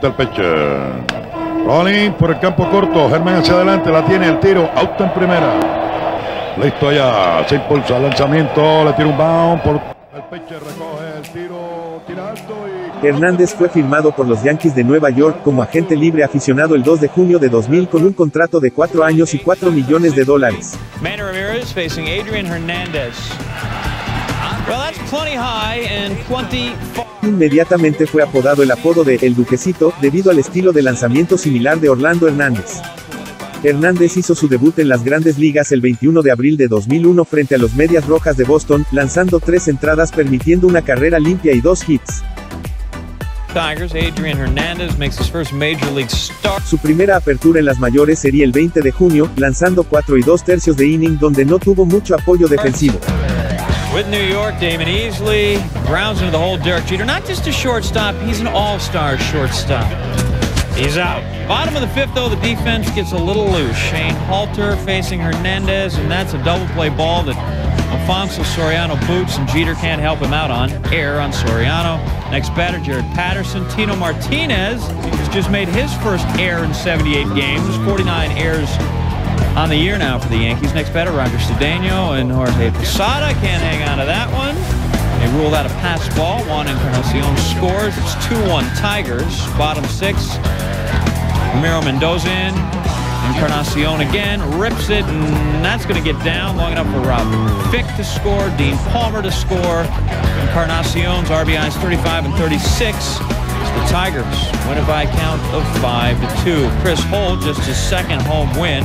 El pitcher. Rolling por el campo corto. Germán hacia adelante. La tiene el tiro. Auto en primera. Listo allá. Se impulsa el lanzamiento. Le tira un bound. Por el pitcher recoge el tiro. Tira alto y. Hernández fue firmado por los Yankees de Nueva York como agente libre aficionado el 2 de junio de 2000 con un contrato de 4 años y 4 millones de dólares. Manny Ramirez facing Adrian Hernandez. Inmediatamente fue apodado el apodo de El Duquesito, debido al estilo de lanzamiento similar de Orlando Hernández. Hernández hizo su debut en las grandes ligas el 21 de abril de 2001 frente a los Medias Rojas de Boston, lanzando tres entradas permitiendo una carrera limpia y dos hits. Tigers, Adrian Hernandez makes his first major league start. Su primera apertura en las mayores sería el 20 de junio, lanzando 4 y 2 tercios de inning donde no tuvo mucho apoyo defensivo. With New York, Damon Easley grounds into the hole. Derek Jeter, not just a shortstop, he's an all-star shortstop. He's out. Bottom of the fifth, though, the defense gets a little loose. Shane Halter facing Hernandez, and that's a double play ball that Alfonso Soriano boots, and Jeter can't help him out on. Air on Soriano. Next batter, Jarrod Patterson. Tino Martinez has just made his first air in 78 games, 49 airs on the year now for the Yankees. Next batter, Roger Cedeno and Jorge Posada. Can't hang on to that one. They ruled out a pass ball. Juan Encarnacion scores. It's 2-1 Tigers. Bottom six. Ramiro Mendoza in. Encarnacion again. Rips it, and that's going to get down long enough for Rob Fick to score. Dean Palmer to score. Encarnacion's RBIs 35 and 36. The Tigers win it by a count of 5 to 2. Chris Holt, just his second home win.